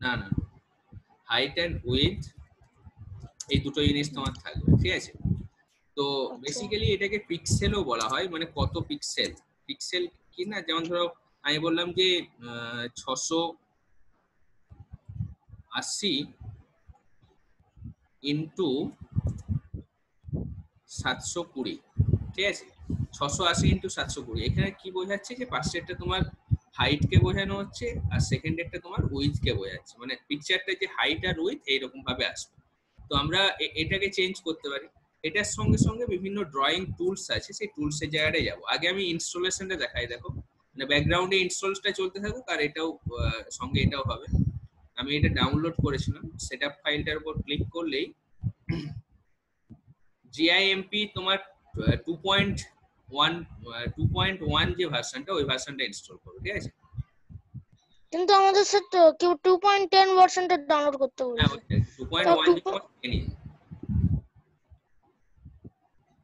না না height and with এই দুটো জিনিস তোমার থাকবে ঠিক আছে? তো আচ্ছা। বেসিক্যালি এটাকে পিক্সেলও বলা হয় মানে কত পিক্সেল পিক্সেল কি না? যেমন ধরো আমি বললাম যে ছশো আশি ইন্টু সাতশো কুড়ি ঠিক আছে? ছশো আশি ইন্টু সাতশো কুড়ি। এখানে কি বোঝাচ্ছে যে পাশেরটা তোমার হাইটকে বোঝানো হচ্ছে আর সেকেন্ডেরটা তোমার উইথকে বোঝাচ্ছে মানে পিকচারটা যে হাইট আর উইথ এইরকম ভাবে আসবে। তো আমরা এটাকে চেঞ্জ করতে পারি। এটার সঙ্গে সঙ্গে বিভিন্ন ড্রয়িং টুলস আছে, সেই টুলসের জায়গাটায় যাব। আগে আমি ইনস্টলেশনটা দেখাই, দেখো। মানে ব্যাকগ্রাউন্ডে ইনস্টলসটা চলতে থাকুক আর এটাও সঙ্গে এটাও হবে। আমি এটা ডাউনলোড করেছিলাম। সেটআপ ফাইলটার উপর ক্লিক করলেই জিআইএমপি তোমার two point one two point one যে ভার্সনটা ওই ভার্সনটা ইনস্টল করো ঠিক আছে? কিন্তু আমাদের স্যার তো কেউ টু পয়েন্ট টেন ভার্সনটা ডাউনলোড করতে হ্যাঁ বলেছে টু পয়েন্ট ওয়ান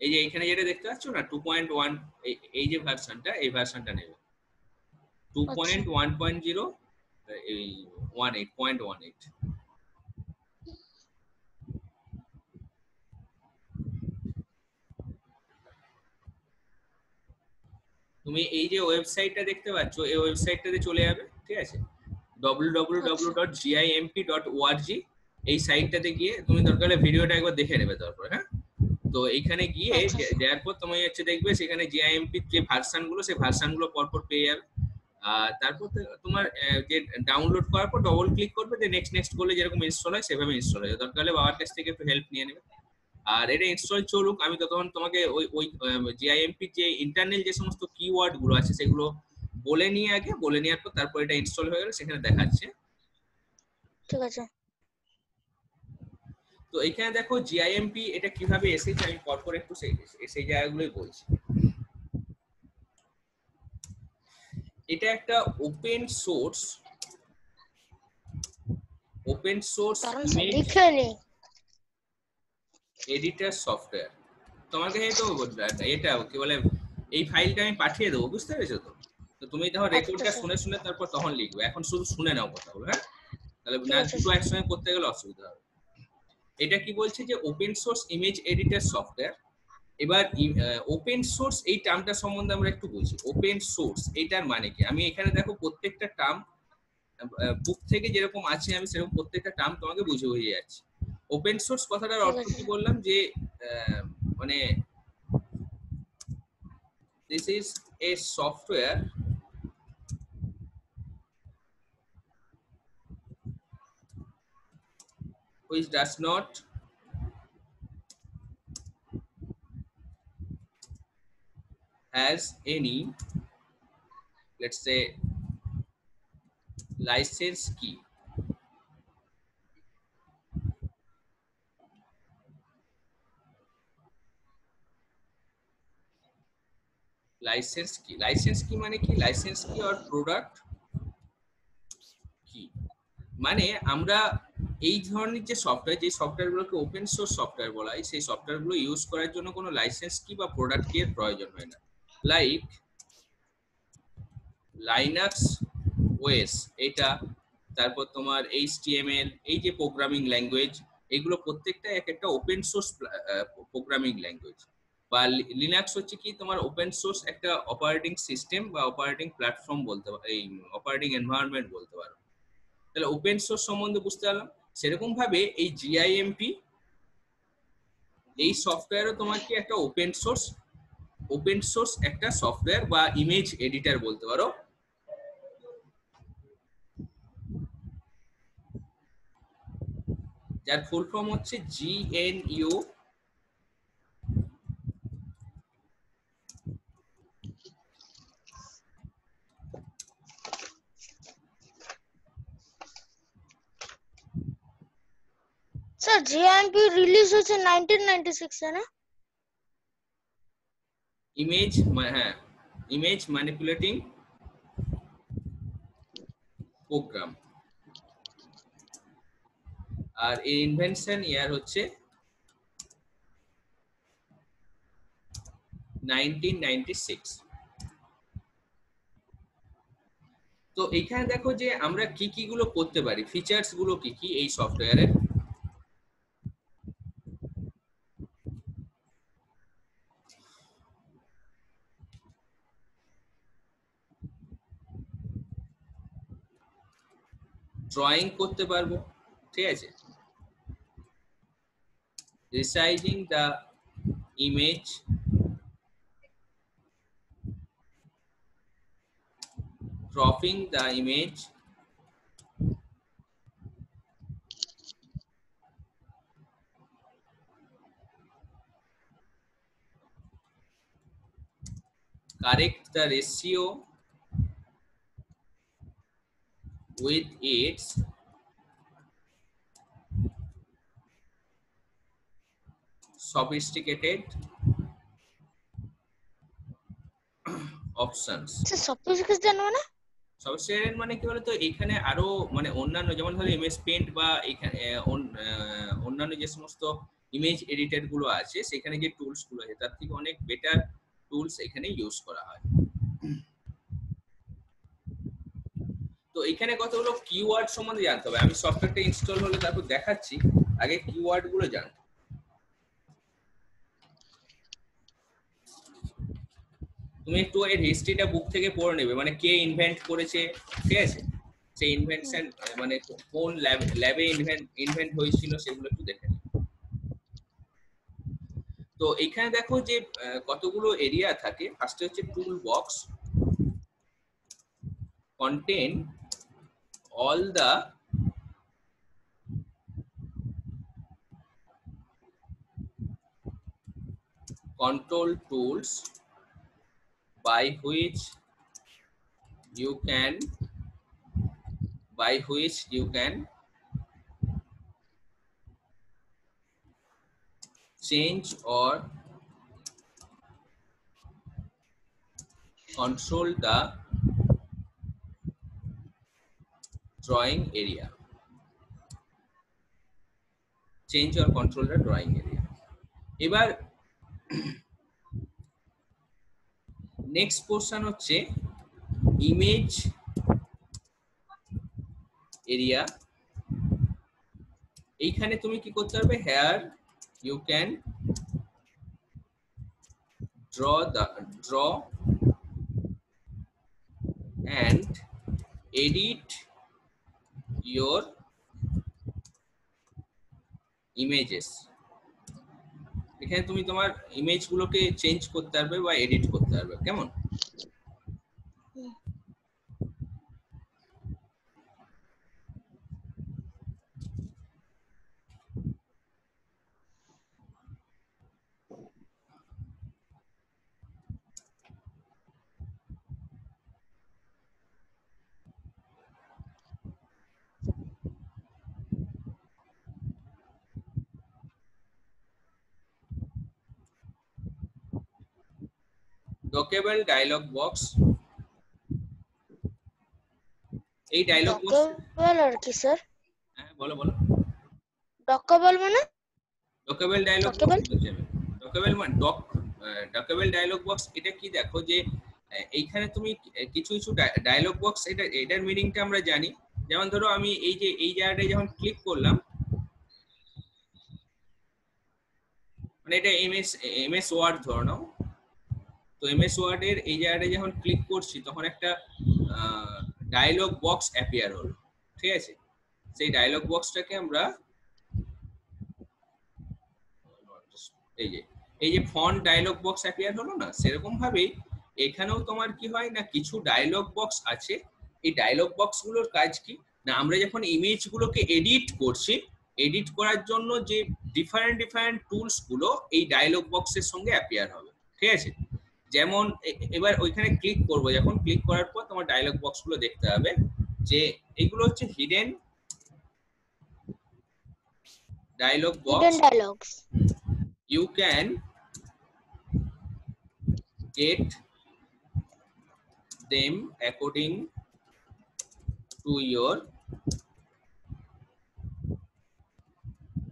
এই যে এখানে যেটা দেখতে পাচ্ছ না টু পয়েন্ট ওয়ান এই যে ভার্সনটা এই ভার্সনটা নেবে। Two point one point zero এই one eight point one eight তুমি এই যে ওয়েবসাইটটা দেখতে পাচ্ছ এই ওয়েবসাইটটাতে চলে যাবে ঠিক আছে? www.gimp.org এই সাইটটাতে গিয়ে তুমি দরকার হলে ভিডিওটা একবার দেখে নেবে তারপর হ্যাঁ? তো এখানে গিয়ে আচ্ছা। দেওয়ার পর তুমি হচ্ছে দেখবে সেখানে জিআইএমপি যে ভার্সনগুলো সেই ভার্সনগুলো পরপর পেয়ে যাবে। আর তারপর তোমার যে ডাউনলোড করার পর ডবল ক্লিক করবে যে নেক্সট নেক্সট করলে যেরকম ইনস্টল হয় সেভাবে ইনস্টল হয় দরকার হলে বাবার কাছ থেকে একটু হেল্প নিয়ে নেবে। আর এটা ইনস্টল চলুক আমি ততক্ষণ তোমাকে ওই ওই জিআইএমপি যে ইন্টারনাল যে সমস্ত কিওয়ার্ডগুলো আছে সেগুলো বলে নিয়ে আগে বলে নেওয়ার পর তারপর এটা ইনস্টল হয়ে গেলে সেখানে দেখাচ্ছে। ঠিক আছে। তো এখানে দেখো জিআইএমপি এটা কীভাবে এসেছে আমি পরপর একটু সেই জায়গাগুলোই বলছি। এটা একটা ওপেন সোর্স ওপেন সোর্স লিখে নেই এডিটর সফটওয়্যার। তোমাকে তো এটা কি বলে এই ফাইলটা আমি পাঠিয়ে দেবো বুঝতে পেরেছ তো? তো তুমি তখন রেকর্ডটা আচ্ছা। শুনে শুনে তারপর তখন লিখবে। এখন শুধু শুনে নাও কথাগুলো হ্যাঁ? তাহলে না। দুটো একসঙ্গে করতে গেলে অসুবিধা হবে। এটা কি বলছে যে open source image editor software এবার ওপেন সোর্স এই টার্মটা সম্বন্ধে আমরা একটু বলছি। ওপেন সোর্স এইটার মানে কি? আমি এখানে দেখো প্রত্যেকটা টার্ম বুক থেকে যেরকম আছে আমি সেরকম প্রত্যেকটা টার্ম তোমাকে বুঝে বুঝে যাচ্ছি। ওপেন সোর্স কথাটার ঠিক অর্থ আছে। কি বললাম যে আহ, মানে this is a software which does not has any let's say license key licence কি লাইসেন্স কি মানে কি? লাইসেন্স কি অর প্রোডাক্ট কি মানে আমরা এই ধরনের যে সফটওয়্যার যে সফটওয়্যারগুলোকে ওপেন সোর্স সফটওয়্যার বলা হয়, সেই সফটওয়্যারগুলো ইউজ করার জন্য কোনো লাইসেন্স কি বা প্রোডাক্ট কি এর প্রয়োজন হয় না। লাইক লাইনাক্স ওএস এটা, তারপর তোমার এইচটিএমএল এই যে প্রোগ্রামিং ল্যাঙ্গুয়েজ এগুলো প্রত্যেকটা এক একটা ওপেন সোর্স প্রোগ্রামিং ল্যাঙ্গুয়েজ বা লিনাক্স হচ্ছে কি তোমার ওপেন সোর্স একটা অপারেটিং সিস্টেম বা অপারেটিং প্ল্যাটফর্ম বলতে পারো এই অপারেটিং এনভায়রনমেন্ট বলতে পারো। তাহলে ওপেন সোর্স সম্বন্ধে বুঝতে পারলাম। সেরকম ভাবে এই জিআইএমপি এই সফটওয়্যারও তোমাকে একটা ওপেন সোর্স ওপেন সোর্স একটা সফটওয়্যার বা ইমেজ এডিটর বলতে পারো। যার ফুল ফর্ম হচ্ছে জিএনইউ স্যার জেএমপি রিলিজ হয়েছে 1996 এ না? ইমেজ হ্যাঁ ইমেজ ম্যানিপুলেটিং প্রোগ্রাম আর এই ইনভেনশন ইয়ার হচ্ছে 1996 তো এখানে দেখো যে আমরা কি কি গুলো করতে পারি ফিচার্সগুলো কি কি এই সফটওয়্যারের ড্রয়িং করতে পারবো ঠিক আছে resizing the image cropping the image correct the ratio with its sophisticated options. আচ্ছা সফটওয়্যার জানো মানে? কি বলতো? এখানে আরও মানে অন্যান্য যেমন ধরো এমএস পেন্ট বা এখানে অন্যান্য যে সমস্ত ইমেজ এডিটরগুলো আছে সেখানে যে টুলসগুলো আছে তার থেকে অনেক বেটার টুলস এখানে ইউজ করা হয়। তো এখানে কতগুলো কিওয়ার্ড সম্বন্ধে জানতে হবে? আমি সফটওয়্যারটা ইনস্টল হলে তারপর দেখাচ্ছি, আগে কিওয়ার্ডগুলো জানতে তুমি একটু এর হিস্ট্রিটা বুক থেকে পড়ে নেবে মানে কে ইনভেন্ট করেছে, ঠিক আছে? সেই ইনভেনশন মানে কোন ল্যাবে ইনভেন্ট ইনভেন্ট হয়েছিল সেগুলো একটু দেখে তো এখানে দেখো যে কতগুলো এরিয়া থাকে। ফার্স্টে হচ্ছে tool box contain all the control tools by which you can by which you can change or control the drawing area change or control the drawing area এবার নেক্সট পোর্শন হচ্ছে ইমেজ এরিয়া এইখানে তুমি কি করতে পারবে? Here you can draw draw and edit your images. এখানে তুমি তোমার ইমেজ গুলোকে চেঞ্জ করতে পারবে বা এডিট করতে পারবে, কেমন? ডকেবল ডায়লগ বক্স এই ডায়লগ বক্স ডকেবল আর কি স্যার হ্যাঁ বলো বলো। ডকেবল মানে? Dockable dialog Dockable? ডকেবল মানে ডক ডকেবল ডায়লগ বক্স এটা কি দেখো যে এইখানে তুমি কিছু কিছু ডায়লগ বক্স এটা এটার মিনিংটা আমরা জানি। যেমন ধরো আমি এই যে এই জায়গাটায় যখন ক্লিক করলাম মানে এটা এমএস এমএস ওয়ার্ড ধরে নাও। তো এমএস ওয়ার্ডের এই জায়গাটায় যখন ক্লিক করছি, তখন একটা ডায়লগ বক্স অ্যাপিয়ার হলো। ঠিক আছে? সেই ডায়লগ বক্সটাকে আমরা, এই যে এই যে ফন্ট ডায়লগ বক্স অ্যাপিয়ার হলো না, সেরকম ভাবেই এখানেও তোমার কি হয় না, কিছু ডায়লগ বক্স আছে। এই ডায়লগ বক্সগুলোর কাজ কি? না, আমরা যখন ইমেজ গুলোকে এডিট করছি এডিট করার জন্য যে ডিফারেন্ট ডিফারেন্ট টুলসগুলো এই ডায়লগ বক্সের সঙ্গে অ্যাপিয়ার হবে। ঠিক আছে? যেমন এবার ওইখানে ক্লিক করব। যখন ক্লিক করার পর তোমার ডায়লগ বক্সগুলো দেখতে হবে যে এগুলো হচ্ছে hidden dialog box you can get them according to your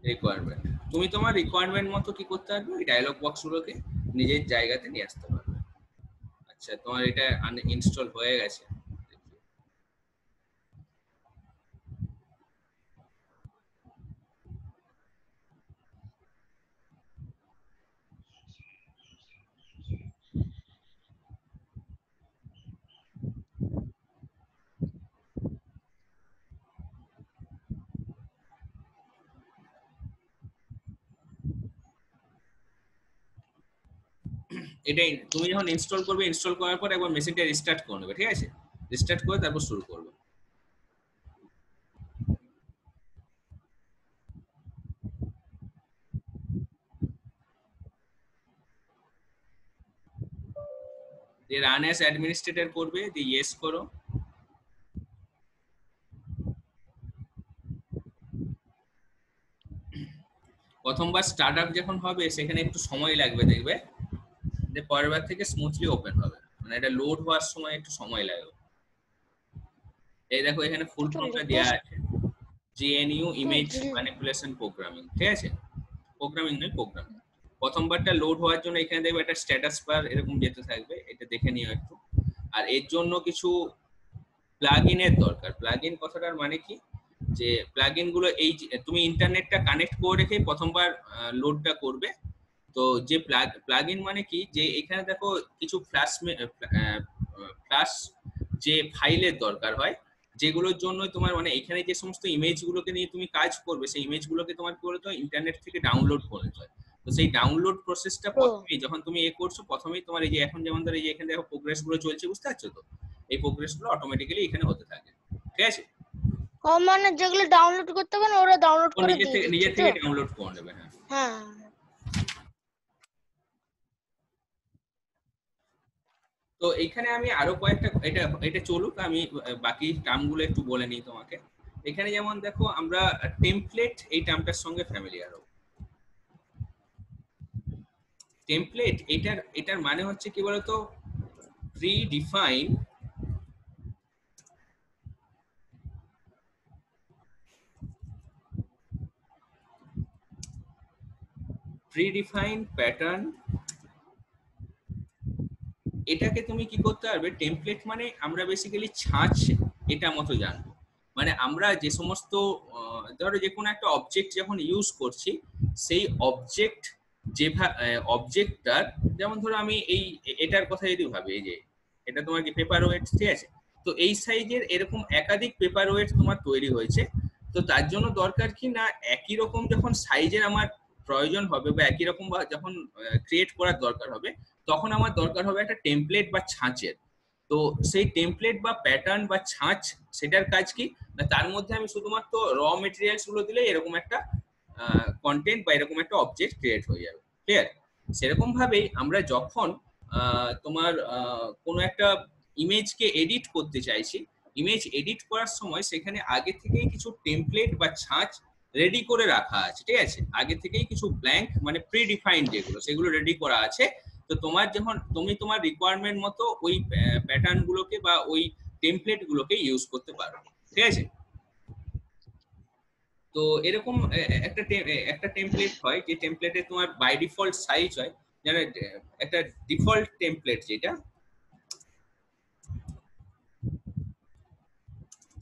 requirement তুমি তোমার রিকোয়ারমেন্ট মতো কি করতে পারবে? ওই ডায়লগ বক্স গুলোকে নিজের জায়গাতে নিয়ে আসতে পারবে। আচ্ছা তোমার এটা ইনস্টল হয়ে গেছে। এটাই তুমি যখন ইনস্টল করবে ইনস্টল করার পর একবার মেশিনটা রিস্টার্ট করে নেবে, ঠিক আছে? রিস্টার্ট করে তারপর শুরু করবে। দিয়ে রান অ্যাজ অ্যাডমিনিস্ট্রেটর করবে দিয়ে ইয়েস করো। প্রথমবার স্টার্ট আপ যখন হবে, সেখানে একটু সময় লাগবে, দেখবে। যে পরের বার থেকে স্মুথলি ওপেন হবে। মানে এটা লোড হওয়ার সময় একটু সময় লাগবে এই দেখো এখানে ফুল ফর্মটা দেওয়া আছে। জিএনইউ ইমেজ ম্যানিপুলেশন প্রোগ্রামিং ঠিক আছে? প্রোগ্রামিং নয় প্রোগ্রামিং প্রথমবারটা লোড হওয়ার জন্য এখানে দেখবে একটা স্ট্যাটাস বার এরকম যেতে থাকবে এটা দেখে নিও একটু। আর এর জন্য কিছু প্লাগ ইনের দরকার। প্লাগ ইন কথাটার মানে কি? যে প্লাগগুলো এই তুমি ইন্টারনেটটা কানেক্ট করে রেখে প্রথমবার লোডটা করবে। তো যে প্লাগ প্লাগ ইন মানে কি? যে এখানে দেখো কিছু ফ্ল্যাশ ফ্ল্যাশ যে ফাইলের দরকার হয় যেগুলোর জন্য তোমার মানে এখানে যে সমস্ত ইমেজ গুলোকে নিয়ে তুমি কাজ করবে সেই ইমেজ গুলোকে তোমার কি বলতো? ইন্টারনেট থেকে ডাউনলোড করে হয় তো সেই ডাউনলোড প্রসেসটা প্রথমেই যখন তুমি এ করছ প্রথমেই তোমার এই যে এখন যেমন ধরো এই যে এখানে দেখো প্রোগ্রেসগুলো চলছে বুঝতে পারছ তো? এই প্রোগ্রেসগুলো অটোমেটিক্যালি এখানে হতে থাকে। ঠিক আছে? ও মানে যেগুলো ডাউনলোড করতে হবে ওরা ডাউনলোড করে নিজে থেকে নিজে থেকে ডাউনলোড করে নেবে হ্যাঁ হ্যাঁ তো এখানে আমি আরও কয়েকটা, এটা এটা চলুক, আমি বাকি টার্মগুলো একটু বলে নিই তোমাকে। এখানে যেমন দেখো, আমরা টেমপ্লেট এই টার্মটার সঙ্গে ফ্যামিলিয়ার টেমপ্লেট এটার এটার মানে হচ্ছে কি বলতো? প্রি ডিফাইন ডিফাইন প্যাটার্ন এটাকে তুমি কি করতে পারবে? টেমপ্লেট মানে আমরা বেসিক্যালি ছাঁচ এটা মতো জানব। মানে আমরা যে সমস্ত ধরো যে কোনো একটা অবজেক্ট যখন ইউজ করছি, সেই অবজেক্ট যে অবজেক্টটার যেমন ধরো আমি এই, এটার কথা যদি ভাবি, এই যে, এটা তোমার কি পেপার ওয়েট ঠিক আছে? তো এই সাইজের এরকম একাধিক পেপার ওয়েট তোমার তৈরি হয়েছে। তো তার জন্য দরকার কি না, একই রকম যখন সাইজের আমার প্রয়োজন হবে বা একই রকম বা যখন ক্রিয়েট করার দরকার হবে, তখন আমার দরকার হবে একটা টেমপ্লেট বা ছাঁচের। তো সেই টেমপ্লেট বা প্যাটার্ন বা ছাঁচ, সেটার কাজ কি? না, তার মধ্যে আমি শুধুমাত্র র মেটেরিয়ালসগুলো দিলে এরকম একটা কন্টেন্ট বা এরকম একটা অবজেক্ট ক্রিয়েট হয়ে যাবে। ক্লিয়ার সেরকম ভাবেই আমরা যখন তোমার কোনো একটা ইমেজকে এডিট করতে চাইছি ইমেজ এডিট করার সময় সেখানে আগে থেকেই কিছু টেমপ্লেট বা ছাঁচ রেডি করে রাখা আছে, ঠিক আছে? আগে থেকেই কিছু ব্ল্যাঙ্ক মানে প্রি ডিফাইন্ড যেগুলো, সেগুলো রেডি করা আছে। তো তোমার যখন, তুমি তোমার রিকোয়ারমেন্ট মতো ওই প্যাটার্ন গুলোকে বা ওই টেমপ্লেট গুলোকে ইউজ করতে পারো, ঠিক আছে? তো এরকম একটা একটা টেমপ্লেট হয়, যে টেমপ্লেটে তোমার বাই ডিফল্ট সাইজ হয়, যেন একটা ডিফল্ট টেমপ্লেট যেটা,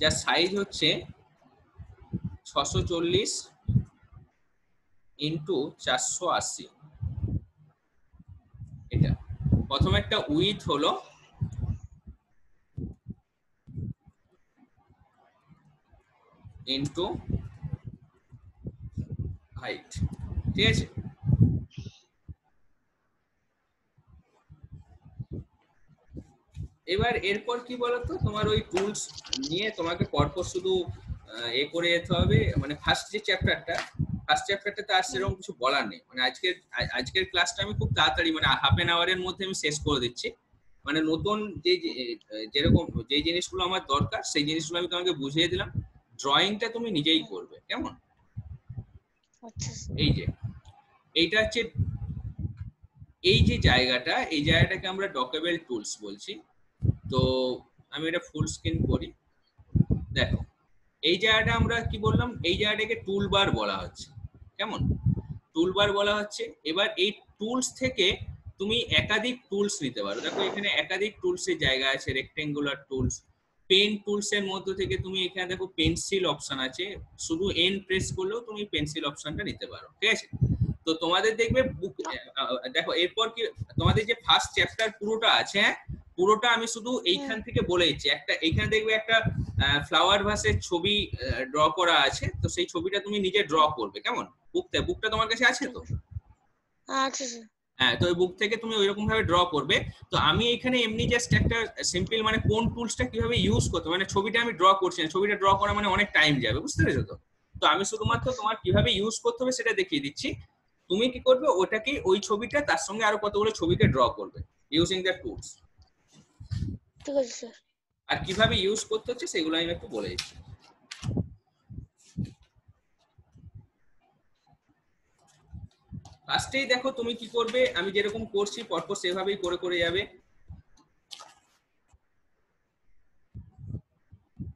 যার সাইজ হচ্ছে ছশো চল্লিশ ইন্টু চারশো আশি। এটা। প্রথম একটা উইথ হলো ইন্টু হাইট ঠিক আছে? এবার এরপর কি বলতো? তোমার ওই টুলস নিয়ে তোমাকে পরপর শুধু এ করে যেতে হবে। মানে ফার্স্ট যে চ্যাপ্টারটা ফার্স্ট চ্যাপ্টারটাতে আর সেরকম কিছু বলার নেই। মানে আজকের আজকের ক্লাসটা আমি খুব তাড়াতাড়ি মানে হাফ এন আওয়ারের মধ্যে আমি শেষ করে দিচ্ছি। মানে নতুন যে যেরকম যে জিনিসগুলো আমার দরকার সেই জিনিসগুলো আমি তোমাকে বুঝিয়ে দিলাম। ড্রয়িংটা তুমি নিজেই করবে কেমন? আচ্ছা। এই যে এইটা হচ্ছে এই যে জায়গাটা এই জায়গাটাকে আমরা ডকেবেল টুলস বলছি। তো আমি এটা ফুল স্ক্রিন করি। দেখো এই জায়গাটা আমরা কি বললাম? এই জায়গাটাকে টুল বার বলা হচ্ছে। কেমন? টুল বার বলা হচ্ছে। এবার এই টুলস থেকে তুমি একাধিক টুলস নিতে পারো। দেখো এখানে একাধিক টুলস এর জায়গা আছে। রেক্টেঙ্গুলার টুলস পেন টুলস এর মধ্যে থেকে তুমি এখানে দেখো পেন্সিল অপশন আছে। শুধু এন প্রেস করলেও তুমি পেন্সিল অপশনটা নিতে পারো। ঠিক আছে? তো তোমাদের দেখবে বুক দেখো এরপর কি, তোমাদের যে ফার্স্ট চ্যাপ্টার পুরোটা আছে হ্যাঁ? পুরোটা আমি শুধু এইখান থেকে বলে দিচ্ছি। একটা এইখানে দেখবে একটা ফ্লাওয়ার ভাসের ছবি ড্র করা আছে। তো সেই ছবিটা তুমি নিজে ড্র করবে কেমন? বুকটা বুকটা তোমার কাছে আছে তো? স্যার হ্যাঁ তো ওই বুক থেকে তুমি ওইরকম ভাবে ড্র করবে। তো আমি এখানে এমনি জাস্ট একটা সিম্পল মানে কোন টুলসটা কীভাবে ইউজ করতে মানে ছবিটা আমি ড্র করছি না। ছবিটা ড্র করা মানে অনেক টাইম যাবে বুঝতে পেরেছ তো? তো আমি শুধুমাত্র তোমার কীভাবে ইউজ করতে হবে সেটা দেখিয়ে দিচ্ছি। তুমি কি করবে? ওটাকে ওই ছবিটা তার সঙ্গে আরও কতগুলো ছবিকে ড্র করবে ইউজিং দ্য টুলস ঠিক আছে স্যার আর কীভাবে ইউজ করতে হচ্ছে সেগুলো আমি একটু বলে দিচ্ছি। ফার্স্টেই দেখো তুমি কি করবে, আমি যেরকম করছি পরপর সেভাবেই করে করে যাবে।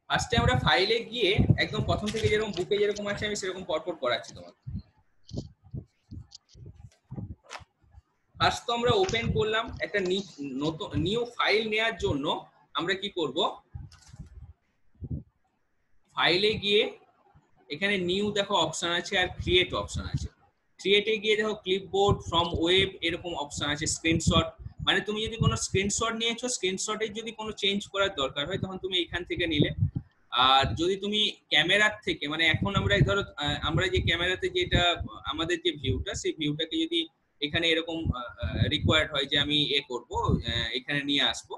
ফার্স্টে আমরা ফাইলে গিয়ে একদম প্রথম থেকে যেরকম বুকে যেরকম আছে, আমি সেরকম পরপর করাচ্ছি তোমাকে। ফার্স্ট তো আমরা ওপেন করলাম একটা নতুন নিউ ফাইল নেয়ার জন্য আমরা কি করব? ফাইলে গিয়ে এখানে নিউ দেখো অপশন আছে আর ক্রিয়েট অপশন আছে। ক্রিয়েটে গিয়ে দেখো ক্লিপবোর্ড ফ্রম ওয়েব এরকম অপশন আছে স্ক্রিনশট মানে তুমি যদি কোনো স্ক্রিনশট নিয়েছো স্ক্রিনশটের যদি কোনো চেঞ্জ করার দরকার হয়, তখন তুমি এখান থেকে নিলে। আর যদি তুমি ক্যামেরার থেকে মানে এখন আমরা ধরো আমরা যে ক্যামেরাতে যেটা, আমাদের যে ভিউটা সেই ভিউটাকে যদি এখানে এরকম রিকোয়ার্ড হয় যে আমি এ করব এখানে নিয়ে আসব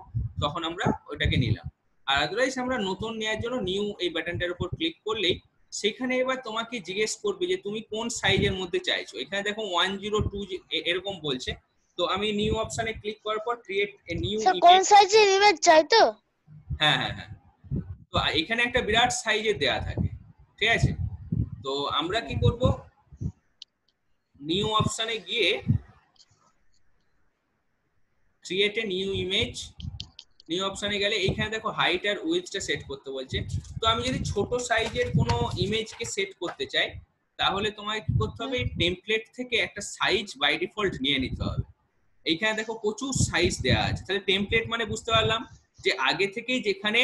তখন আমরা ওটাকে নিলাম। আর আদারওয়াইজ আমরা নতুন নেওয়ার জন্য নিউ এই বাটনটার উপর ক্লিক করলেই সেখানে এবার তোমাকে জিজ্ঞেস করবে যে তুমি কোন সাইজের মধ্যে চাইছো। এখানে দেখো ওয়ান জিরো টু এরকম বলছে। তো আমি নিউ অপশনে ক্লিক করার পর ক্রিয়েট এ নিউ স্যার কোন সাইজের ইমেজ চাই তো? হ্যাঁ হ্যাঁ হ্যাঁ। তো এখানে একটা বিরাট সাইজের দেয়া থাকে। ঠিক আছে? তো আমরা কি করব? নিউ অপশনে গিয়ে create a new image new অপশনে গেলে এইখানে দেখো হাইট আর উইথটা সেট করতে বলছে। তো আমি যদি ছোট সাইজের কোনো ইমেজকে সেট করতে চাই, তাহলে তোমায় কি করতে হবে? টেমপ্লেট থেকে একটা সাইজ বাই ডিফল্ট নিয়ে নিতে হবে। এইখানে দেখো প্রচুর সাইজ দেওয়া আছে। তাহলে টেমপ্লেট মানে বুঝতে পারলাম যে আগে থেকেই যেখানে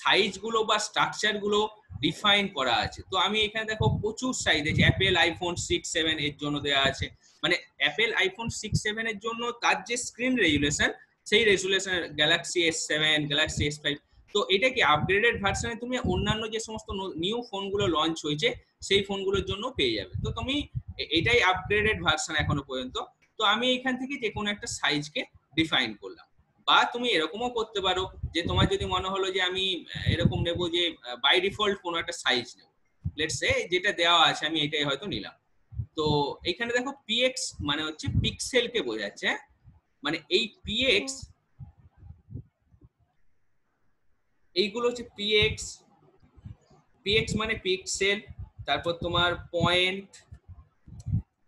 সাইজগুলো বা স্ট্রাকচারগুলো ডিফাইন করা আছে। তো আমি এখানে দেখো প্রচুর সাইজ আছে। অ্যাপেল আইফোন সিক্স সেভেন এর জন্য দেওয়া আছে। মানে অ্যাপেল আইফোন সিক্স সেভেন এর জন্য তার যে স্ক্রিন রেজুলেশন সেই resolution Galaxy S seven Galaxy S five তো এটা কি আপগ্রেডেড ভার্সনে তুমি অন্যান্য যে সমস্ত নিউ ফোনগুলো লঞ্চ হয়েছে, সেই ফোনগুলোর জন্য পেয়ে যাবে। তো তুমি এটাই আপগ্রেডেড ভার্সন এখনও পর্যন্ত। তো আমি এখান থেকে যে কোনো একটা সাইজকে ডিফাইন করলাম। বা তুমি এরকমও করতে পারো যে তোমার যদি মনে হলো যে আমি এরকম নেব যে বাই ডিফল্ট কোনো একটা সাইজ নেব লেটস সে যেটা দেওয়া আছে আমি এটাই হয়তো নিলাম তো এখানে দেখো পিএক্স মানে হচ্ছে পিক্সেলকে বোঝাচ্ছে? মানে এই পিএক্স এইগুলো হচ্ছে পিএক্স পিএক্স মানে পিক্সেল তারপর তোমার পয়েন্ট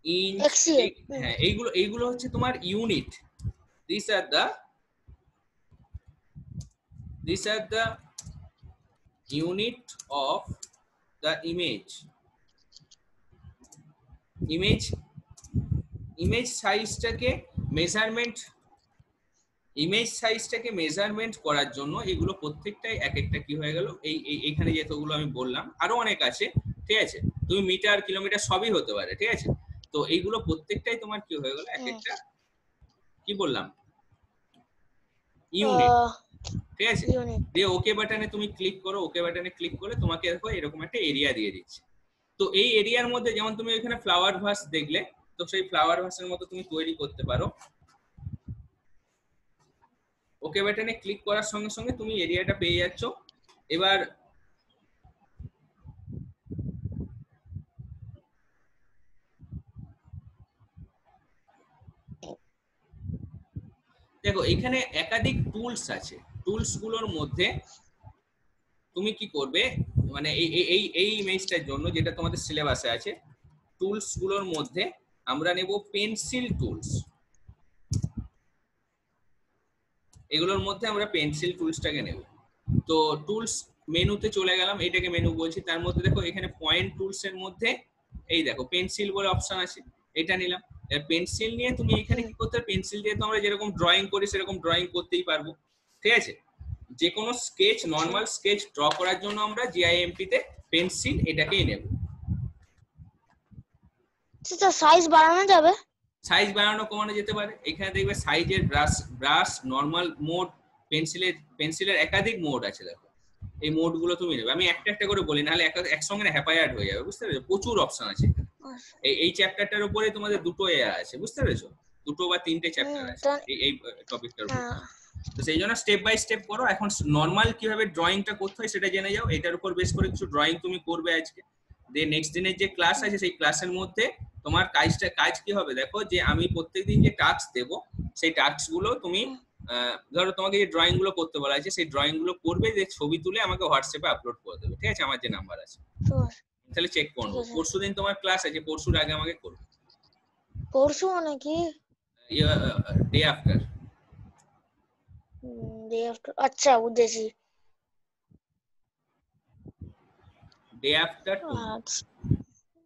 হুম। হ্যাঁ এইগুলো এইগুলো হচ্ছে তোমার unit this are the this are the unit of the image image image সাইজটাকে measurement image সাইজটাকে মেজারমেন্ট করার জন্য এগুলো প্রত্যেকটাই এক একটা কি হয়ে গেল? এই এইখানে যেতগুলো আমি বললাম আরও অনেক আছে ঠিক আছে? তুমি মিটার কিলোমিটার সবই হতে পারে ঠিক আছে? তো এইগুলো প্রত্যেকটাই তোমার কি হয়ে গেল? এক হুম। একটা কি বললাম? ইউনিট ঠিক আছে? দিয়ে ওকে বাটনে তুমি ক্লিক করো ওকে বাটনে ক্লিক করলে তোমাকে দেখো এরকম একটা এরিয়া দিয়ে দিচ্ছে। তো এই এরিয়ার মধ্যে যেমন তুমি এখানে ফ্লাওয়ার ভাস দেখলে তো সেই ফ্লাওয়ার ভাসের মতো তুমি তৈরি করতে পারো। ওকে বাটনে ক্লিক করার সঙ্গে সঙ্গে তুমি এরিয়াটা পেয়ে যাচ্ছ। এবার দেখো এখানে একাধিক টুলস আছে। টুলসগুলোর মধ্যে তুমি কি করবে? মানে এই, এই- এই ইমেজটার জন্য যেটা তোমাদের সিলেবাসে আছে টুলসগুলোর মধ্যে আমরা নেব পেন্সিল টুলস এগুলোর মধ্যে আমরা পেন্সিল টুলসটাকে নেব। তো টুলস মেনুতে চলে গেলাম, এটাকে মেনু বলছি। তার মধ্যে দেখো, এখানে পয়েন্ট টুলস এর মধ্যে, এই দেখো পেন্সিল বলে অপশন আছে, এটা নিলাম। পেন্সিল নিয়ে তুমি এখানে কি করতে পেন্সিল দিয়ে তো আমরা যেরকম ড্রয়িং করি, সেরকম ড্রয়িং করতেই পারব। ঠিক আছে? যে কোনো স্কেচ নর্মাল স্কেচ ড্র করার জন্য আমরা জিআইএমপি তে পেন্সিল এটাকেই নেব। সেটা সাইজ বাড়ানো যাবে? সাইজ বাড়ানো কমানো যেতে পারে। এখানে দেখবে সাইজের ব্রাশ ব্রাশ নর্মাল মোড পেন্সিলের পেন্সিলের একাধিক মোড আছে দেখো। এই মোডগুলো তুমি নেবে। আমি একটা একটা করে বলি নাহলে একসঙ্গে না হ্যাপায়ার্ড হয়ে যাবে বুঝতে পেরেছ? প্রচুর অপশন আছে এই এই চ্যাপ্টারটার উপরে তোমাদের দুটো এ আছে বুঝতে পেরেছ? দুটো বা তিনটে চ্যাপ্টার আছে। এই এই টপিকটার উপর। হ্যাঁ। তো সেই জন্য স্টেপ বাই স্টেপ করো। এখন নর্মাল কীভাবে ড্রয়িংটা করতে হয় সেটা জেনে যাও। এটার উপর বেশ করে কিছু ড্রয়িং তুমি করবে আজকে। দিয়ে নেক্সট দিনের যে ক্লাস আছে সেই ক্লাসের মধ্যে তোমার কাজটা কাজ কি হবে? দেখো যে আমি প্রত্যেকদিন যে টাস্ক দেব সেই টাস্কগুলো তুমি ধরো তোমাকে যে ড্রয়িংগুলো করতে বলা আছে সেই ড্রয়িংগুলো করবে যে ছবি তুলে আমাকে হোয়াটসঅ্যাপে আপলোড করে দেবে। ঠিক আছে? আমার যে নাম্বার আছে। তাহলে চেক করব পরশু দিন তোমার ক্লাস আছে পরশুর আগে আমাকে করবে। পরশু মানে কি? ডে আফটার ডে আফটার আচ্ছা বুঝেছি ডে আফটার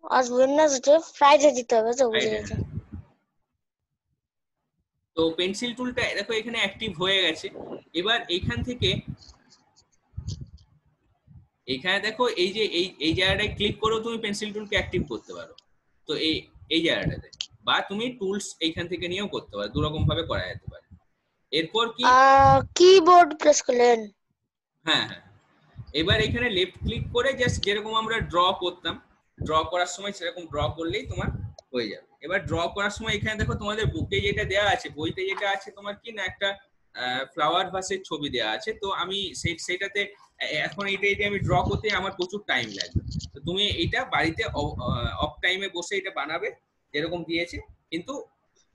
আজ ওয়েডনেসডে ফ্রাইডে দিতে হবে তো বুঝে গেছি। তো পেন্সিল টুলটা দেখো এখানে অ্যাক্টিভ হয়ে গেছে। এবার এইখান থেকে এখানে দেখো এই যে এই এই জায়গাটায় ক্লিক করেও তুমি পেন্সিল টুলকে অ্যাক্টিভ করতে পারো। তো এই এই জায়গাটাতে। বা তুমি টুলস এইখান থেকে নিয়েও করতে পারো দু রকম ভাবে করা যেতে পারে। এরপর কি? কিবোর্ড প্রেস করলেন। হ্যাঁ হ্যাঁ। এবার এখানে লেফট ক্লিক করে জাস্ট যেরকম আমরা ড্র করতাম ড্র করার সময় সেরকম ড্র করলেই তোমার হয়ে যাবে। এবার ড্র করার সময় এখানে দেখো তোমাদের বুকে যেটা দেওয়া আছে বইতে যেটা আছে তোমার কি না একটা ফ্লাওয়ার ভাসের ছবি দেওয়া আছে। তো আমি সেই সেটাতে এখন এইটা যদি আমি ড্র করতে আমার প্রচুর টাইম লাগবে। তো তুমি এইটা বাড়িতে অফ টাইমে বসে এটা বানাবে যেরকম দিয়েছে। কিন্তু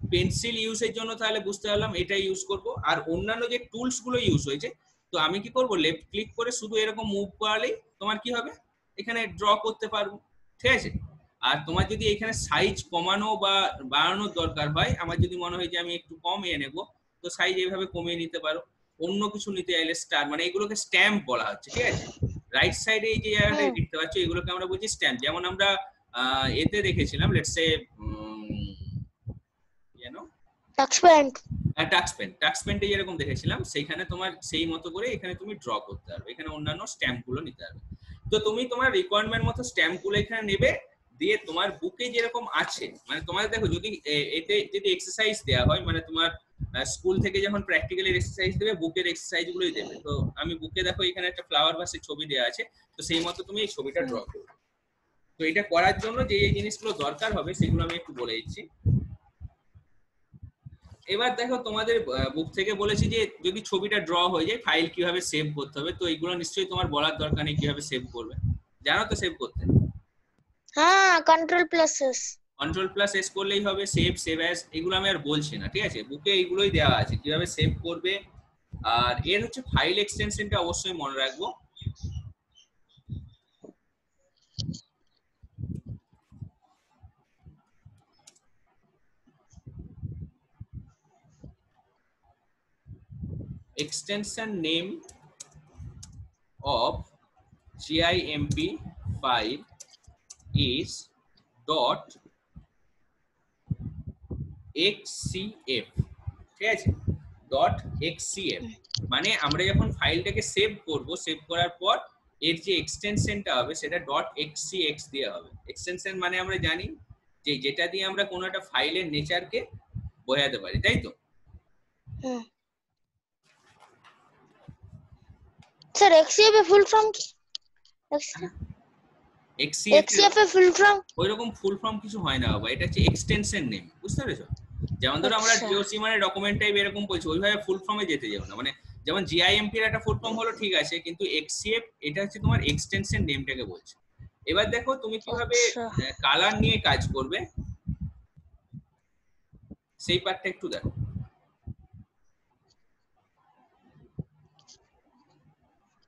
পেন্সিল ইউজের জন্য তাহলে বুঝতে পারলাম এটা ইউজ করব। আর অন্যান্য যে টুলসগুলো ইউজ হয়েছে তো আমি কি করব? লেফট ক্লিক করে শুধু এরকম মুভ করালেই তোমার কি হবে? এখানে ড্র করতে পারব। ঠিক আছে? আর তোমার যদি এখানে সাইজ কমানো বা বাড়ানোর দরকার হয় আমার যদি মনে হয় যে আমি একটু কমিয়ে নেব তো সাইজ এইভাবে কমিয়ে নিতে পারো। অন্য কিছু নিতে চাইলে স্টার মানে এগুলোকে স্ট্যাম্প বলা হচ্ছে ঠিক আছে? রাইট সাইডে এই যে জায়গাটা দেখতে পাচ্ছ এগুলোকে আমরা বলছি স্ট্যাম্প যেমন আমরা এতে দেখেছিলাম let's say Tux paint Tux pen Tux যেরকম দেখেছিলাম, সেইখানে তোমার সেই মতো করে এখানে তুমি ড্র করতে পারবে। এখানে অন্যান্য স্ট্যাম্পগুলো নিতে পারবে। তো তুমি তোমার রিকোয়ারমেন্ট মতো স্ট্যাম্পগুলো এখানে নেবে, দিয়ে তোমার বুকে যেরকম আছে মানে তোমার দেখো যদি এতে যদি এক্সারসাইজ দেওয়া হয় মানে তোমার স্কুল থেকে যখন প্র্যাকটিক্যালি এক্সারসাইজ দেবে বুকের এক্সারসাইজ গুলোই দেবে। তো আমি বুকে দেখো এখানে একটা ফ্লাওয়ার ভাসের ছবি দেওয়া আছে, তো সেই মতো তুমি এই ছবিটা ড্র করবে। তো এটা করার জন্য যে জিনিসগুলো দরকার হবে, সেগুলো আমি একটু বলে দিচ্ছি। এবার দেখো তোমাদের বুক থেকে বলেছি যে যদি ছবিটা ড্র হয়ে যায় ফাইল কীভাবে সেভ করতে হবে তো এগুলো নিশ্চয়ই তোমার বলার দরকার নেই কীভাবে সেভ করবে। জানো তো সেভ করতে? হ্যাঁ control plus S control plus S করলেই হবে সেভ সেভ অ্যাজ এগুলো আমি আর বলছি না ঠিক আছে? বুকে এইগুলোই দেওয়া আছে কীভাবে সেভ করবে আর এর হচ্ছে ফাইল এক্সটেনশনটা অবশ্যই মনে রাখব। Extension name of GIMP file is dot xcf ঠিক আছে? ডট xcf মানে আমরা যখন ফাইলটাকে সেভ করব সেভ করার পর এর যে এক্সটেনশনটা হবে, সেটা ডট xcx দিয়ে হবে। এক্সটেনশন মানে আমরা জানি যে যেটা দিয়ে আমরা কোনো একটা ফাইলের নেচারকে বোঝাতে পারি, তাই তো? হুম স্যার এক্সিএফ এর ফুল ফর্ম কি? এক্সিএফ এর ফুল ফর্ম ওইরকম ফুল ফর্ম কিছু হয় না বাবা এটা হচ্ছে এক্সটেনশন নেম বুঝতে পেরেছ? যেমন ধরো আমরা আচ্ছা। জিওসি মানে ডকুমেন্ট টাইপ এরকম বলছি ওইভাবে ফুল ফর্মে যেতে যাও না। মানে যেমন জিআইএমপি এর একটা ফুল ফর্ম হলো ঠিক আছে কিন্তু এক্সসিএফ এটা হচ্ছে তোমার এক্সটেনশন নেমটাকে বলছে। এবার দেখো তুমি কীভাবে আচ্ছা। কালার নিয়ে কাজ করবে সেই পার্টটা একটু দেখো।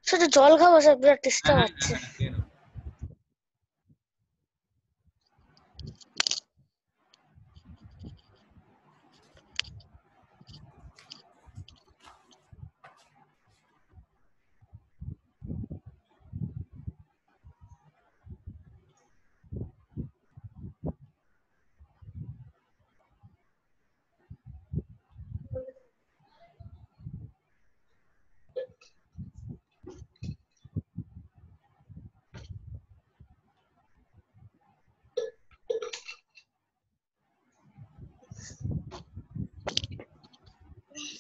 সেটা জল খাব স্যার বিরাট ডিস্টার্ব হ্যাঁ,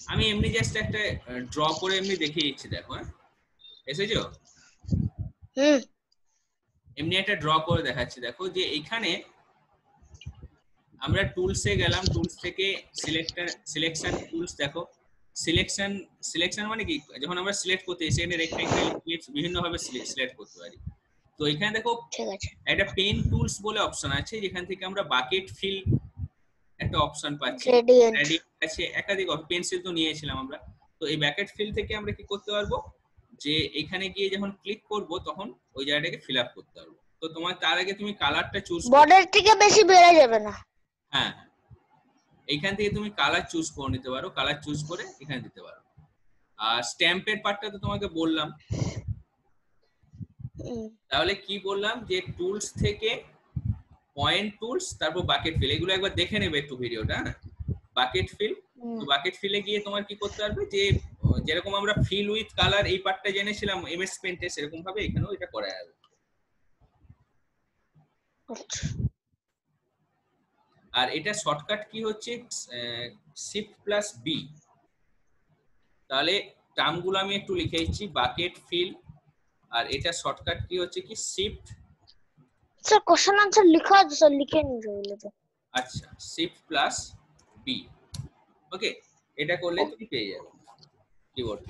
আমি এমনি জাস্ট একটা ড্র করে এমনি দেখিয়ে দিচ্ছি দেখো হ্যাঁ? এসেছ? হুম। এমনি একটা ড্র করে দেখাচ্ছি দেখো যে এখানে আমরা টুলসে গেলাম টুলস থেকে সিলেক্টর সিলেকশন টুলস দেখো সিলেকশন সিলেকশন মানে কি? যখন আমরা সিলেক্ট করতে সেখানে রেক্টেঙ্গেল ক্লিপস বিভিন্ন ভাবে সিলেক্ট করতে পারি। তো এখানে দেখো ঠিক আছে। একটা পেন টুলস বলে অপশন আছে যেখান থেকে আমরা বাকেট ফিল একটা অপশন পাচ্ছি। গ্রেডিয়েন্ট আছে একাধিক পেন্সিল তো নিয়েছিলাম আমরা। তো এই ব্যাকেট ফিল থেকে আমরা কি করতে পারব? যে এখানে গিয়ে যখন ক্লিক করব তখন ওই জায়গাটাকে ফিল আপ করতে পারব। তো তোমার তার আগে তুমি কালারটা চুজ বর্ডার থেকে বেশি বেড়ে যাবে না। হ্যাঁ। এইখান থেকে তুমি কালার চুজ করে নিতে পারো। কালার চুজ করে এখানে দিতে পারো। আর স্ট্যাম্পের পার্টটা তো তোমাকে বললাম। তাহলে কি বললাম? যে টুলস থেকে পয়েন্ট টুলস তারপর বাকেট ফিল এগুলো একবার দেখে নেবে একটু ভিডিওটা বাকেট ফিল তো বাকেট ফিলে গিয়ে তোমার কি করতে পারবে যে যেরকম আমরা ফিল উইথ কালার এই পার্টটা জেনেছিলাম এমএস পেন্টে সেরকম ভাবে এখানেও এটা করা যাবে। আর এটা শর্টকাট কি হচ্ছে? শিফট প্লাস বি তাহলে টার্মগুলো আমি একটু লিখে দিচ্ছি বাকেট ফিল আর এটা শর্টকাট কি হচ্ছে কি? শিফট স্যার কোশ্চেন আনসার লেখা আছে স্যার লিখে ওগুলো তো। আচ্ছা শিফট প্লাস বি ওকে এটা করলে তুমি পেয়ে যাবে। কিবোর্ড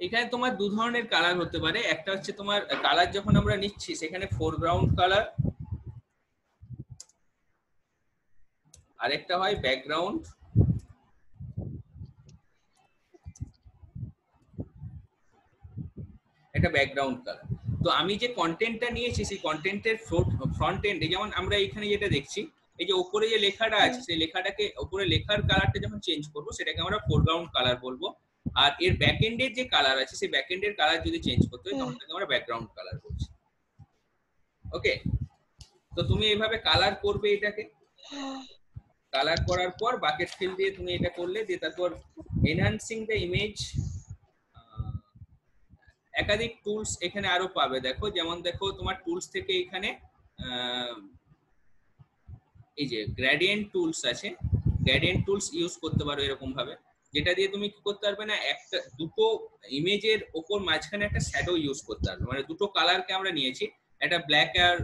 এখানে তোমার দু ধরনের কালার হতে পারে। একটা হচ্ছে তোমার কালার যখন আমরা নিচ্ছি, সেখানে ফোরগ্রাউন্ড কালার আরেকটা হয় ব্যাকগ্রাউন্ড একটা ব্যাকগ্রাউন্ড কালার তো আমি যে কন্টেন্টটা নিয়েছি সেই কন্টেন্টের ফ্রন্ট এন্ডে যেমন আমরা এখানে যেটা দেখছি এই যে উপরে যে লেখাটা আছে সেই লেখাটাকে উপরে লেখার কালারটা যখন চেঞ্জ করব সেটাকে আমরা ফোরগ্রাউন্ড কালার বলব। আর এর ব্যাক এন্ডের যে কালার আছে সেই ব্যাক এন্ডের কালার যদি চেঞ্জ করতে হয় তখন তাকে আমরা ব্যাকগ্রাউন্ড কালার বলছি। ওকে তো তুমি এইভাবে কালার করবে এটাকে। কালার করার পর বাকেট ফিল দিয়ে তুমি এটা করলে দিয়ে তারপর এনহান্সিং দ্য ইমেজ একাধিক টুলস এখানে আরও পাবে। দেখো, যেমন দেখো, তোমার টুলস থেকে এখানে এই যে গ্রেডিয়েন্ট টুলস আছে। গ্রেডিয়েন্ট টুলস ইউজ করতে পারো এরকম ভাবে যেটা দিয়ে তুমি কি করতে পারবে না, একটা, দুটো ইমেজের ওপর মাঝখানে একটা শ্যাডো ইউজ করতে পারবে। মানে দুটো কালারকে আমরা নিয়েছি। একটা ব্ল্যাক আর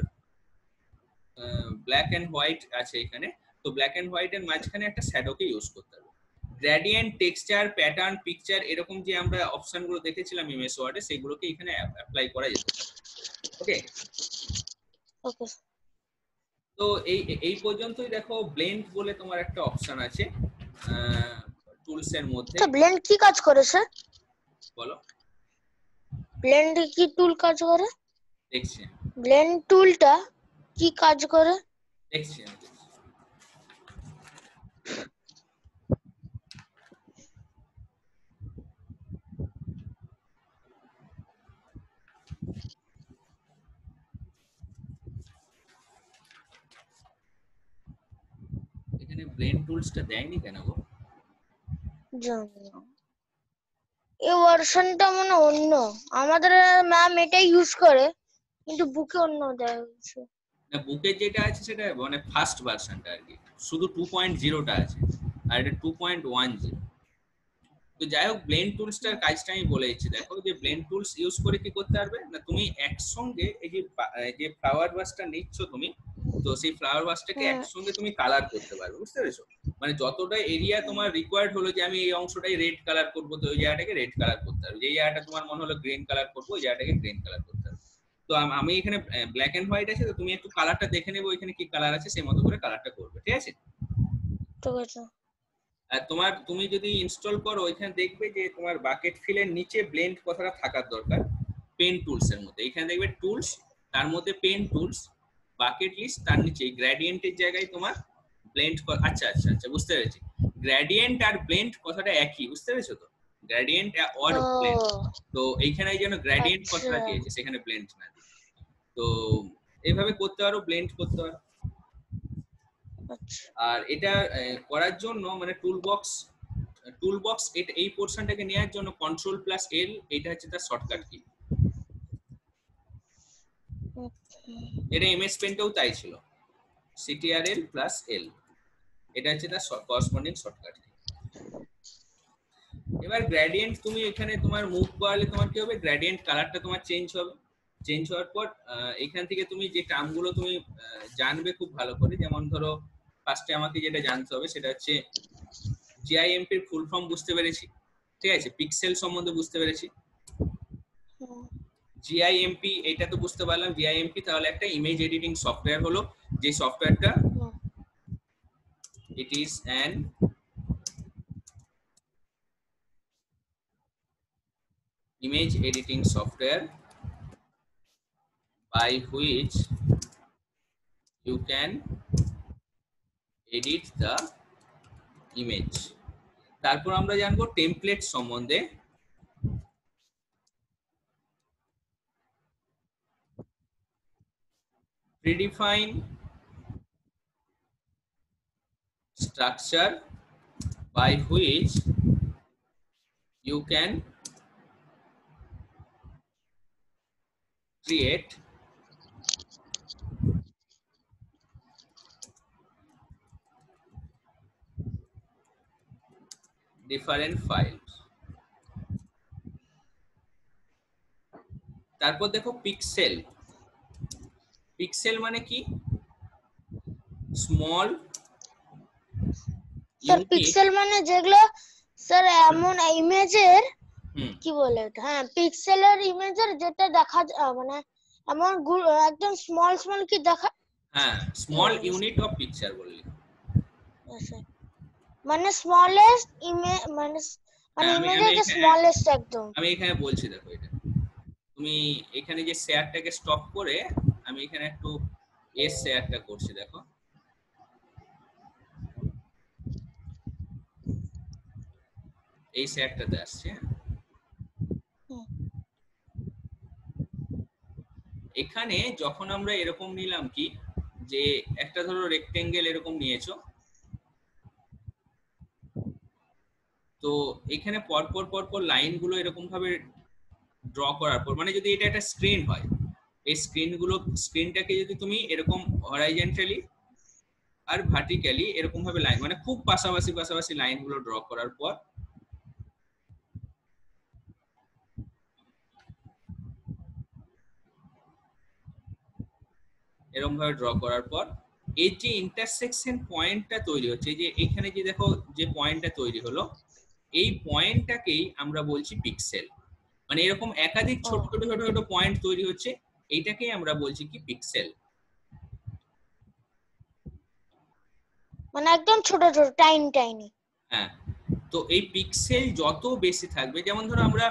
ব্ল্যাক এন্ড হোয়াইট আছে এখানে। তো ব্ল্যাক এন্ড হোয়াইট এর মাঝখানে একটা শ্যাডোকে ইউজ করতে হবে গ্রেডিয়েন্ট টেক্সচার প্যাটার্ন পিকচার এরকম যে আমরা অপশনগুলো দেখেছিলাম ইমেজ ওয়ার্ডে সেগুলোকে এখানে অ্যাপ্লাই করা যেতে ওকে ওকে তো এই এই পর্যন্তই দেখো ব্লেন্ড বলে তোমার একটা অপশন আছে টুলস এর মধ্যে। স্যার ব্লেন্ড কি কাজ করে স্যার বলো। ব্লেন্ড কি টুল কাজ করে? দেখছি ব্লেন্ড টুলটা কি কাজ করে? দেখছি এখানে টুলসটা দেয়নি কেন গো? জানি এই ভার্সনটা মানে অন্য। আমাদের ম্যাম এটাই ইউজ করে কিন্তু বুকে অন্য দেওয়া হয়েছে। না বুকের যেটা আছে সেটা মানে ফার্স্ট ভার্সনটা আর কি শুধু টু পয়েন্ট জিরোটা আছে আর এটা টু পয়েন্ট ওয়ান জিরো তো যাই হোক ব্লেন্ড টুলসটার কাজটা আমি বলে দিচ্ছি। দেখো যে ব্লেন্ড টুলস ইউজ করে কি করতে পারবে? না তুমি একসঙ্গে এই যে এই যে ফ্লাওয়ার বাসটা নিচ্ছ তুমি তো সেই ফ্লাওয়ার বাসটাকে হ্যাঁ। একসঙ্গে তুমি কালার করতে পারবে বুঝতে পেরেছ? মানে যতটা এরিয়া তোমার রিকোয়ার্ড হলো যে আমি এই অংশটাই রেড কালার করব তো ওই জায়গাটাকে রেড কালার করতে হবে। যে জায়গাটা তোমার মনে হলো গ্রিন কালার করব ওই জায়গাটাকে গ্রিন কালার করতে হবে। তো আমি এখানে ব্ল্যাক এন্ড হোয়াইট আছে তো তুমি একটু কালারটা দেখে নেব এখানে কি কালার আছে সেই মতো করে কালারটা করবে ঠিক আছে? ঠিক আছে। আর তোমার তুমি যদি ইনস্টল করো ওইখানে দেখবে যে তোমার বাকেট ফিলের নিচে ব্লেন্ড কথাটা থাকার দরকার পেন টুলস এর মধ্যে। এখানে দেখবে টুলস তার মধ্যে পেন টুলস বাকেট লিস্ট তার নিচে গ্রেডিয়েন্টের জায়গায় তোমার ব্লেন্ড আচ্ছা আচ্ছা আচ্ছা বুঝতে পেরেছি। গ্রেডিয়েন্ট আর ব্লেন্ড কথাটা একই বুঝতে পেরেছ তো? গ্রেডিয়েন্ট অর ব্লেন্ড তো এইখানে এই জন্য গ্রেডিয়েন্ট কথাটা আচ্ছা। দিয়েছে সেখানে ব্লেন্ড না তো এইভাবে করতে পারো ব্লেন্ড করতে পারো। আচ্ছা। আর এটা করার জন্য মানে টুল বক্স টুল বক্স এটা এই পোর্শনটাকে নেওয়ার জন্য কন্ট্রোল প্লাস এল এটা হচ্ছে তার শর্টকাট কি এটা এমএস পেন্টেও তাই ছিল। সিটিআরএল প্লাস এল এটা হচ্ছে তার করসপন্ডিং শর্টকাট এবার গ্রেডিয়েন্ট তুমি এখানে তোমার মুভ করালে তোমার কি হবে? গ্রেডিয়েন্ট কালারটা তোমার চেঞ্জ হবে। চেঞ্জ হওয়ার পর এখান থেকে তুমি যে টার্মগুলো তুমি জানবে খুব ভালো করে, যেমন ধরো ফার্স্টে আমাকে যেটা জানতে হবে সেটা হচ্ছে জিআইএমপি এর ফুল ফর্ম বুঝতে পেরেছি। ঠিক আছে? পিক্সেল সম্বন্ধে বুঝতে পেরেছি। জিআইএমপি এটা তো বুঝতে পারলাম জিআইএমপি তাহলে একটা ইমেজ এডিটিং সফটওয়্যার হলো, যে সফটওয়্যারটা it is an image editing software by which you can edit the image. তারপর আমরা জানব টেমপ্লেট সম্বন্ধে predefine structure by which you can create different files তারপর দেখো পিক্সেল পিক্সেল মানে কি? স্মল স্যার পিক্সেল মানে যেগুলো স্যার এমন ইমেজের কি বলে? হ্যাঁ পিক্সেলের ইমেজের যেটা দেখা যা- মানে এমন একদম স্মল স্মল কি দেখা হ্যাঁ স্মল ইউনিট অফ পিকচার বললি। আচ্ছা। মানে স্মলেস্ট ইমেজ মানে মানে হ্যাঁ, ইমেজের এখানে- স্মলেস্ট একদম। আমি এখানে বলছি দেখো এটা। তুমি এখানে যে শেয়ারটাকে স্টপ করে আমি এখানে একটু এস শেয়ারটা করছি দেখো এই শেয়ারটাতে আসছে হ্যাঁ? এখানে যখন আমরা এরকম নিলাম কি যে একটা ধরো রেক্টেঙ্গেল এরকম নিয়েছো তো এখানে পরপর পরপর লাইনগুলো এরকম ভাবে ড্র করার পর মানে যদি এটা একটা স্ক্রিন হয় এই স্ক্রিনগুলো স্ক্রিনটাকে যদি তুমি এরকম হরাইজেন্টালি আর ভার্টিক্যালি এরকম ভাবে লাইন মানে খুব পাশাপাশি পাশাপাশি লাইনগুলো ড্র করার পর এরকম ভাবে ড্র করার পর এই যে ইন্টারসেকশন পয়েন্টটা তৈরি হচ্ছে যে এখানে যে দেখো যে পয়েন্টটা তৈরি হলো, এই পয়েন্টটাকেই আমরা বলছি পিক্সেল মানে এরকম একাধিক ছোট ছোট ছোট ছোট পয়েন্ট তৈরি হচ্ছে এইটাকেই আমরা বলছি কি পিক্সেল মানে একদম ছোট ছোট টাইন টাইনি হ্যাঁ তো এই পিক্সেল যত বেশি থাকবে যেমন ধরো আমরা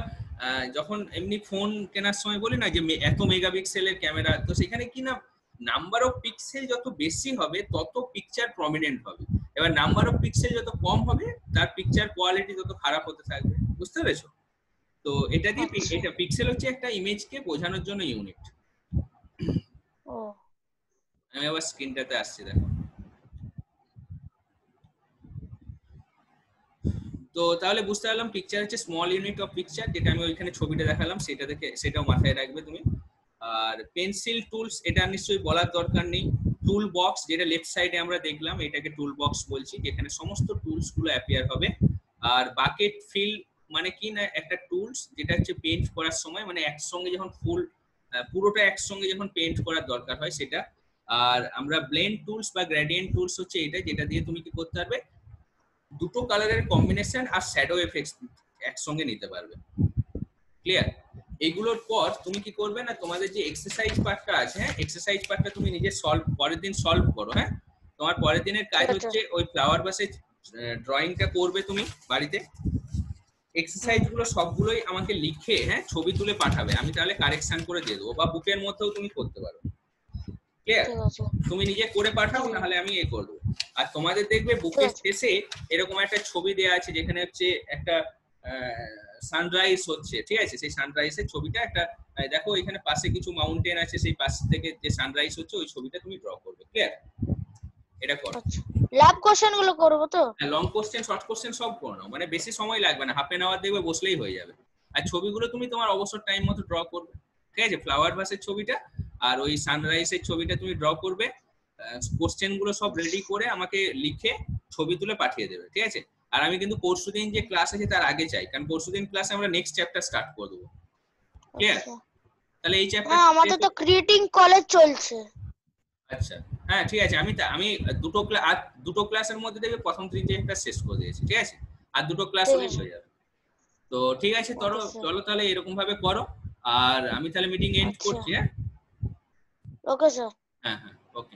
যখন এমনি ফোন কেনার সময় বলি না যে এত মেগাপিক্সেলের ক্যামেরা তো সেখানে কি না নাম্বার অফ পিক্সেল যত বেশি হবে তত পিকচার প্রমিনেন্ট হবে। এবার নাম্বার অফ পিক্সেল যত কম হবে তার পিকচার কোয়ালিটি তত খারাপ হতে থাকবে। বুঝতে পেরেছ? তো এটা দিয়ে আচ্ছা। এটা পিক্সেল হচ্ছে একটা ইমেজকে বোঝানোর জন্য ইউনিট ও। আমি আবার স্ক্রিনটাতে আসছি, দেখো। তো তাহলে বুঝতে পারলাম পিকচার হচ্ছে স্মল ইউনিট অফ পিকচার যেটা আমি ওইখানে ছবিটা দেখালাম, সেটা দেখে, সেটাও মাথায় রাখবে তুমি। আর পেন্সিল টুলস এটা নিশ্চয়ই বলার দরকার নেই। টুল বক্স যেটা লেফট সাইডে আমরা দেখলাম, এটাকে টুল বক্স বলছি, যেখানে সমস্ত টুলসগুলো অ্যাপিয়ার হবে। আর বাকেট ফিল মানে কি না, একটা টুলস যেটা হচ্ছে পেন্ট করার সময় মানে একসঙ্গে যখন ফুল পুরোটা একসঙ্গে যখন পেন্ট করার দরকার হয় সেটা। আর আমরা ব্লেন্ড টুলস বা গ্রেডিয়েন্ট টুলস হচ্ছে এটা যেটা দিয়ে তুমি কি করতে পারবে? দুটো কালারের কম্বিনেশন আর শ্যাডো এফেক্টস একসঙ্গে নিতে পারবে। ক্লিয়ার এগুলোর পর তুমি কি করবে না তোমাদের যে এক্সারসাইজ পার্টটা আছে হ্যাঁ? এক্সারসাইজ পার্টটা তুমি নিজে সলভ পরের দিন সলভ করো হ্যাঁ? তোমার পরের দিনের কাজ আচ্ছা। হচ্ছে ওই ফ্লাওয়ার বাসে ড্রয়িংটা করবে তুমি বাড়িতে। এক্সারসাইজগুলো সবগুলোই আমাকে লিখে হ্যাঁ ছবি তুলে পাঠাবে। আমি তাহলে কারেকশন করে দিয়ে দেবো বা বুকের মধ্যেও তুমি করতে পারো। ক্লিয়ার তুমি নিজে করে পাঠাও নাহলে আমি এ করব। আর তোমাদের দেখবে বুকের শেষে এরকম একটা ছবি দেয়া আছে যেখানে হচ্ছে একটা সানরাইজ হচ্ছে ঠিক আছে? সেই সানরাইজের ছবিটা একটা দেখো এখানে পাশে কিছু মাউন্টেন আছে সেই পাশ থেকে যে সানরাইজ হচ্ছে ওই ছবিটা তুমি ড্র করবে। ক্লিয়ার এটা করো। আচ্ছা। ল্যাব কোশ্চেনগুলো করব তো। লং কোশ্চেন শর্ট কোশ্চেন সব করে। মানে বেশি সময় লাগবে না হাফ এন আওয়ার দেখবে বসলেই হয়ে যাবে। আর ছবিগুলো তুমি তোমার অবসর টাইম মতো ড্র করবে। ঠিক আছে? ফ্লাওয়ার ভাসের ছবিটা আর ওই সানরাইজের ছবিটা তুমি ড্র করবে। কোশ্চেনগুলো সব রেডি করে আমাকে লিখে ছবি তুলে পাঠিয়ে দেবে। ঠিক আছে? আর আমি কিন্তু পরশুদিন যে ক্লাস আছে তার আগে চাই। কারণ পরশুদিন ক্লাসে আমরা নেক্সট চ্যাপ্টার স্টার্ট করে দেবো। Clear? আচ্ছা। তাহলে এই চ্যাপ্টার আমাদের তো ক্রিয়েটিং কলেজ চলছে। আচ্ছা। হ্যাঁ ঠিক আছে। আমি আমি দুটো ক্লাস আর দুটো ক্লাসের মধ্যে দেখবে প্রথম তিনটে শেষ করে দিয়েছি ঠিক আছে? আর দুটো ক্লাস হলেই হয়ে যাবে। তো ঠিক আছে চলো চলো তাহলে এরকম ভাবে করো। আর আমি তাহলে মিটিং এন্ড আচ্ছা। করছি হ্যাঁ? ওকে স্যার হ্যাঁ হ্যাঁ ওকে